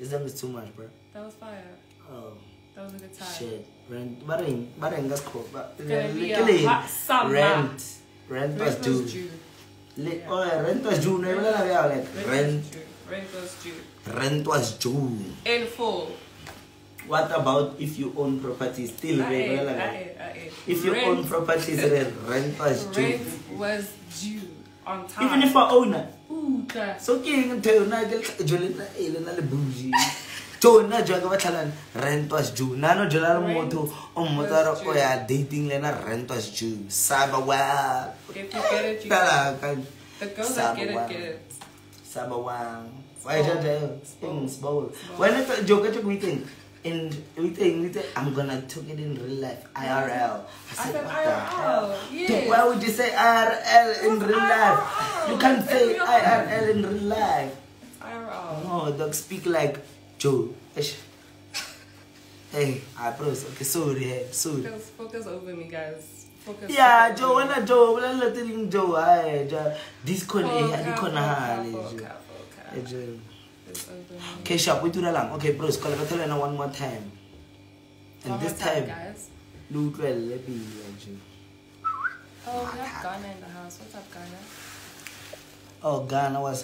This song is too much, bro. That was fire. Oh, That was a good time. shit. Rent. But. But ain't got caught. But gonna be a hot summer. Rent. Rent was due. due. Yeah. Oh, yeah, rent was due. No, even like Rent rent. was due. Rent was due. Rent was due. In full. What about if you own property? Still, I I I. If you Rent- own properties, then rent was due. Rent was due on time. Even if I own it. That. so ke eng ntho yona ke jole na e le na le bougie jona jwa ke batlhalang rent was due na no jola re motho o mmotsa re o ya dating le na rent was due saba wa If you get it, you Tala get it. The girls that get it, get it. saba wa why Small. did I Small. small Small. when joke to we think and we think we think I'm gonna take it in real life IRL I said, said "What the hell?" IRL. Yes. why would you say IRL in real life you can't say IRL in real life IRL. No, dog speak like Joe. Hey, I promise. Okay, sorry, hey, sorry. Focus, focus over me, guys. Focus. Yeah, Joe, me. wala Joe, wala letting Joe. Ay, Joe. This con eh, Focus, di con na focus, Joe. Focus, focus. Joe. It's. Okay, sharp. We do that lang. Okay, bros. Call it na one more time. And One this time, guys. look well, let me. Oh, we have Ghana in the house. What's up, Ghana? Oh, Ghana was